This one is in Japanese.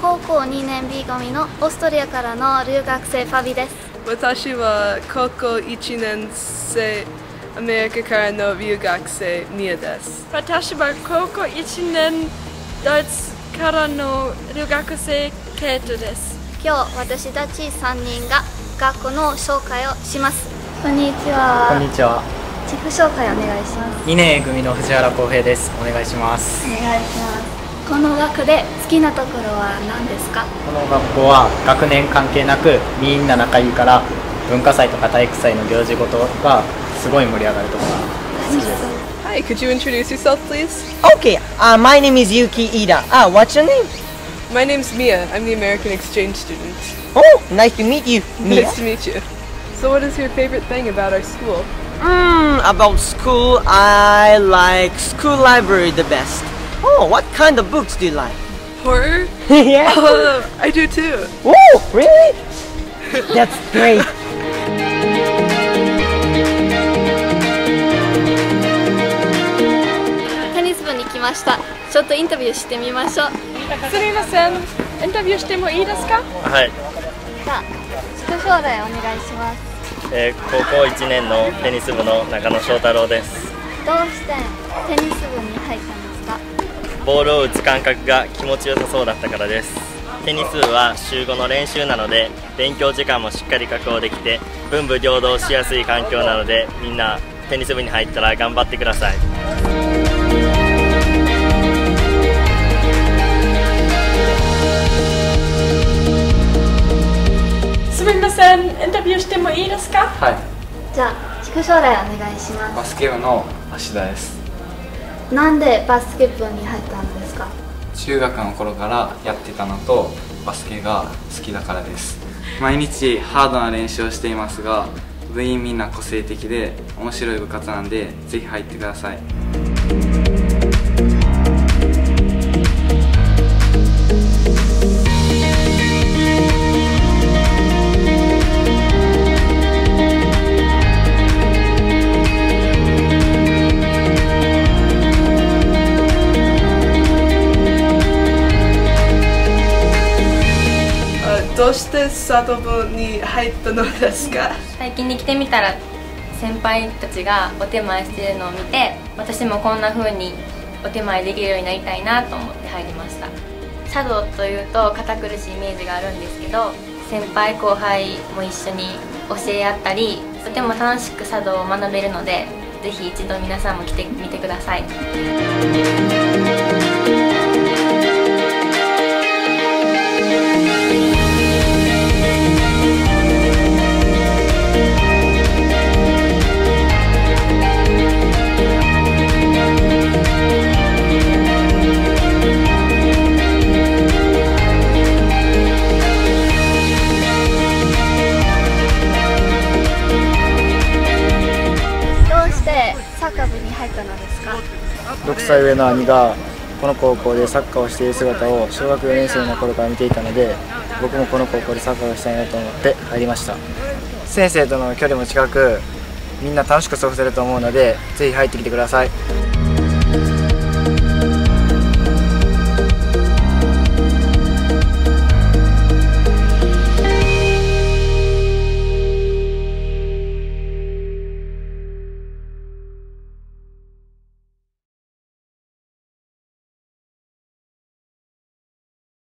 高校2年 B 組のオーストリアからの留学生ファビです。私は高校1年生アメリカからの留学生ミヤです。私は高校1年ドイツからの留学生ケイトです。今日私たち3人が学校の紹介をします。こんにちは。こんにちは。自己紹介お願いします。2年 A 組の藤原康平です。お願いします。お願いしますこの学で好きなところは何ですかこの学校は学年関係なくみんな仲いいから文化祭とか体育祭の行事ごとがすごい盛り上がるところが好きです Hi, could you introduce yourself please? Okay, uh, my name is Yuki Ida. Ah, what's your name? My name's Mia. I'm the American exchange student. Oh, nice to meet you, Mia. Nice to meet you. So what is your favorite thing about our school? Hmm, about school, I like school library the best. Oh, what kind of books do you like? Horror? yeah. Oh, I do too. Oh, really? That's great. テニス部に来ましたちょっとインタビューしてみましょうすみませんインタビューしてもいいですか？はい、じゃあ自己紹介お願いしますえー高校1年のテニス部の中野翔太郎ですどうしてテニス部に入ったんですか？ボールを打つ感覚が気持ちよさそうだったからです。テニス部は週5の練習なので勉強時間もしっかり確保できて文武両道しやすい環境なのでみんなテニス部に入ったら頑張ってください。すみませんインタビューしてもいいですか？はい、じゃあ自己紹介お願いしまバスケ部の芦田ですすなんでバスケ部に入ったんですか？中学の頃からやってたのとバスケが好きだからです。毎日ハードな練習をしていますが部員みんな個性的で面白い部活なんでぜひ入ってください。どうしてサド部に入ったのですか？最近に来てみたら先輩たちがお手前してるのを見て私もこんな風にお手前できるようになりたいなと思って入りました。茶道というと堅苦しいイメージがあるんですけど先輩後輩も一緒に教え合ったりとても楽しく茶道を学べるのでぜひ一度皆さんも来てみてください。サッカー部に入ったのですか？6歳上の兄がこの高校でサッカーをしている姿を小学4年生の頃から見ていたので僕もこの高校でサッカーをしたいなと思って入りました。先生との距離も近くみんな楽しく過ごせると思うのでぜひ入ってきてください。